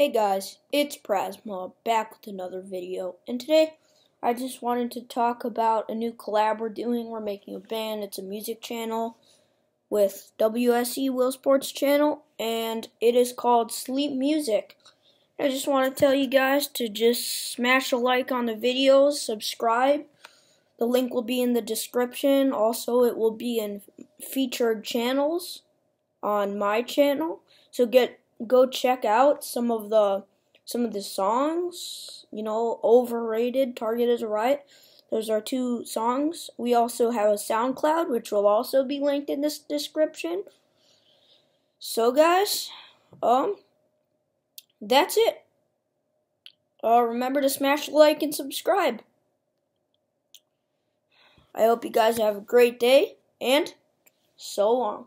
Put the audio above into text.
Hey guys, it's Prazma back with another video, and today I just wanted to talk about a new collab we're doing. We're making a band, it's a music channel with WSE Will Sports channel, and it is called Sleep Music. I just want to tell you guys to just smash a like on the videos, subscribe. The link will be in the description. Also, it will be in featured channels on my channel. So get go check out some of the some of the songs. You know, overrated. Target is right. Those are two songs. We also have a SoundCloud, which will also be linked in this description. So, guys, um, that's it. Uh, remember to smash like and subscribe. I hope you guys have a great day and so long.